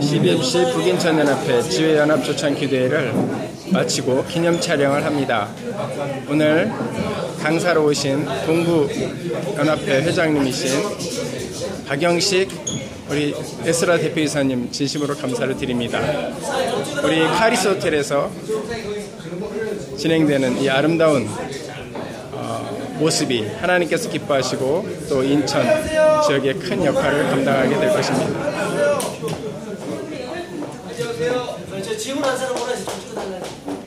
CBMC 북인천연합회 지회연합 조찬기대회를 마치고 기념 촬영을 합니다. 오늘 강사로 오신 동구연합회 회장님이신 박영식 우리 에스라 대표이사님 진심으로 감사를 드립니다. 우리 카리스 호텔에서 진행되는 이 아름다운 어, 모습이 하나님께서 기뻐하시고 또 인천 지역에 큰 역할을 감당하게 될 것입니다. 저 질문한 사람 오라지 좀